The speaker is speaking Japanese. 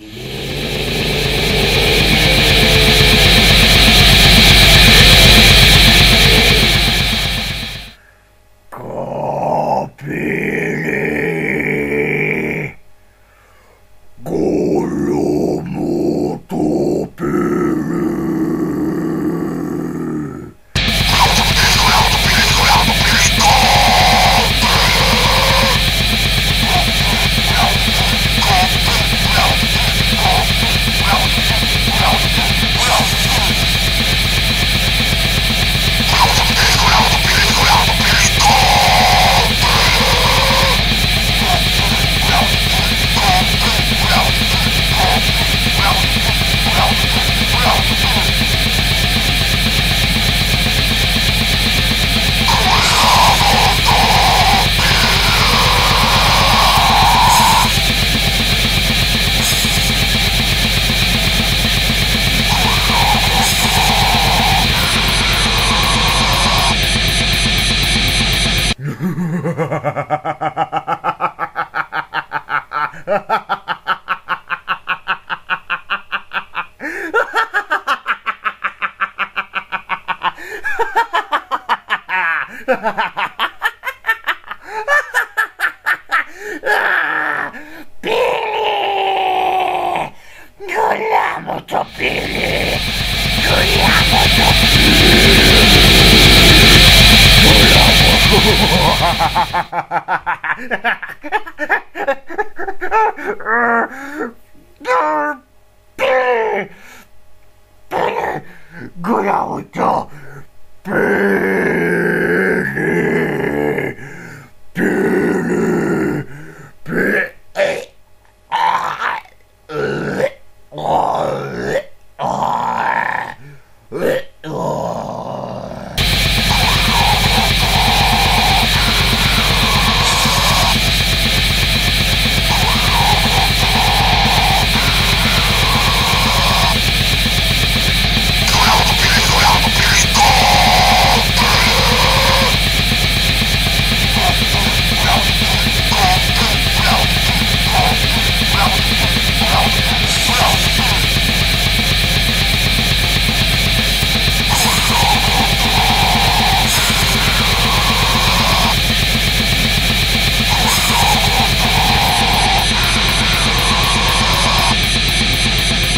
Yeah. ビリー。グ 그냥 웃죠.